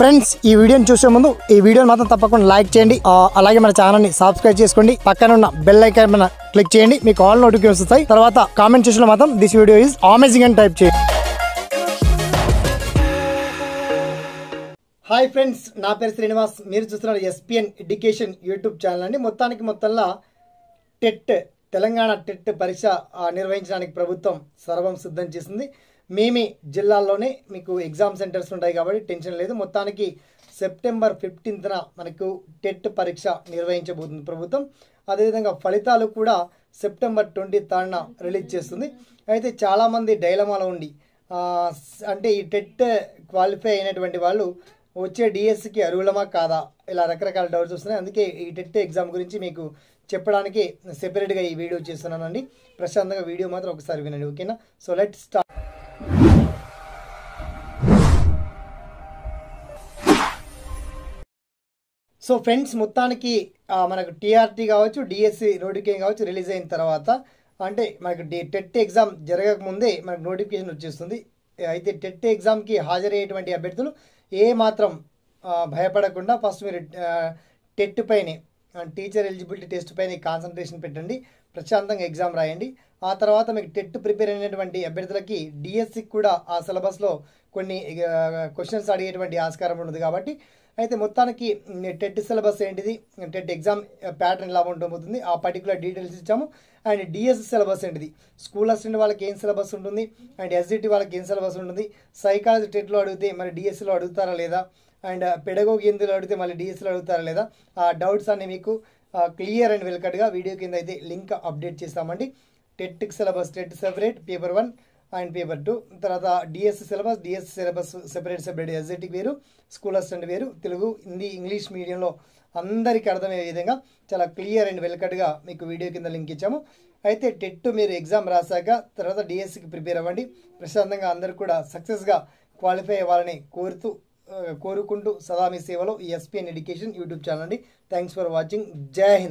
Friends ఈ వీడియోని చూసే ముందు ఈ వీడియోని మాత్రం తప్పకుండా లైక్ చేయండి. అలాగే మన ఛానల్ని సబ్స్క్రైబ్ చేసుకోండి. పక్కన ఉన్న బెల్ ఐకాన్ మీద క్లిక్ చేయండి. మీకు ఆల్ నోటిఫికేషన్ వస్తాయి. తర్వాత కామెంట్ చేసిన మాత్రం దిస్ వీడియో ఈజ్ అమేజింగ్ అని టైప్ చేయండి. హాయ్ ఫ్రెండ్స్ నా పేరు శ్రీనివాస్. మీరు చూస్తున్నారు ఎస్పిఎన్ ఎడ్యుకేషన్ యూట్యూబ్ ఛానల్ అండి. మొత్తానికి మొత్తంలో టెట్ తెలంగాణ టెట్ పరీక్ష నిర్వహించడానికి ప్రభుత్వం సర్వం సిద్ధం చేసింది. మేమే జిల్లాల్లోనే మీకు ఎగ్జామ్ సెంటర్స్ ఉంటాయి కాబట్టి టెన్షన్ లేదు. మొత్తానికి సెప్టెంబర్ ఫిఫ్టీన్త్న మనకు టెట్ పరీక్ష నిర్వహించబోతుంది ప్రభుత్వం. అదేవిధంగా ఫలితాలు కూడా సెప్టెంబర్ ట్వంటీ థర్డ్న రిలీజ్ చేస్తుంది. అయితే చాలామంది డైలమాలో ఉండి అంటే ఈ టెట్ క్వాలిఫై అయినటువంటి వాళ్ళు వచ్చే డిఎస్సికి అరువులమా కాదా ఇలా రకరకాల డౌట్స్ వస్తున్నాయి. అందుకే ఈ టెట్ ఎగ్జామ్ గురించి మీకు చెప్పడానికి సెపరేట్గా ఈ వీడియో చేస్తున్నానండి. ప్రశాంతంగా వీడియో మాత్రం ఒకసారి వినండి ఓకేనా? So let start. So friends మొత్తానికి మనకు టీఆర్టీ కావచ్చు డిఎస్సి నోటిఫికేషన్ కావచ్చు రిలీజ్ అయిన తర్వాత అంటే మనకు టెట్ ఎగ్జామ్ జరగక ముందే మనకు నోటిఫికేషన్ వచ్చేస్తుంది. అయితే టెట్ ఎగ్జామ్కి హాజరయ్యేటువంటి అభ్యర్థులు ఏ మాత్రం భయపడకుండా ఫస్ట్ మీరు టెట్ పైనే టీచర్ ఎలిజిబిలిటీ టెస్ట్ పైన కాన్సన్ట్రేషన్ పెట్టండి. ప్రశాంతంగా ఎగ్జామ్ రాయండి. ఆ తర్వాత మీకు టెట్ ప్రిపేర్ అయినటువంటి అభ్యర్థులకి డిఎస్సికి కూడా ఆ సిలబస్లో కొన్ని క్వశ్చన్స్ అడిగేటువంటి ఆస్కారం ఉంటుంది కాబట్టి అయితే మొత్తానికి టెట్ సిలబస్ ఏంటిది? టెట్ ఎగ్జామ్ ప్యాటర్న్ ఎలా ఉండబోతుంది ఆ పర్టికులర్ డీటెయిల్స్ ఇచ్చాము. అండ్ డిఎస్ సిలబస్ ఏంటిది? స్కూల్ అసిస్టెంట్ వాళ్ళకి ఏం సిలబస్ ఉంటుంది? అండ్ ఎస్డిటి వాళ్ళకి ఏం సిలబస్ ఉంటుంది? సైకాలజీ టెట్లో అడిగితే మరి డిఎస్సిలో అడుగుతారా లేదా? అండ్ పెడగోగి ఎందులో అడిగితే మళ్ళీ డిఎస్సిలో అడుగుతారా లేదా? ఆ డౌట్స్ అన్ని మీకు క్లియర్ అండ్ వెల్కట్గా వీడియో కింద అయితే లింక్ అప్డేట్ చేస్తామండి. TET syllabus TET separate paper one and paper two తర్వాత DS syllabus DS syllabus separate separate ఎస్జెటిక్ వేరు స్కూల్ అసిస్టెంట్ వేరు. తెలుగు హిందీ ఇంగ్లీష్ మీడియంలో అందరికీ అర్థమయ్యే విధంగా చాలా క్లియర్ అండ్ వెల్కట్గా మీకు వీడియో కింద లింక్ ఇచ్చాము. అయితే టెట్ మీరు ఎగ్జామ్ రాశాక తర్వాత డిఎస్సికి ప్రిపేర్ అవ్వండి. ప్రశాంతంగా అందరూ కూడా సక్సెస్గా క్వాలిఫై అవ్వాలని కోరుతూ కోరుకుంటూ సదా మీ సేవలో ఈ ఎస్పీఎన్ ఎడ్యుకేషన్ యూట్యూబ్ ఛానల్ అండి. Thanks for watching Jai Hind.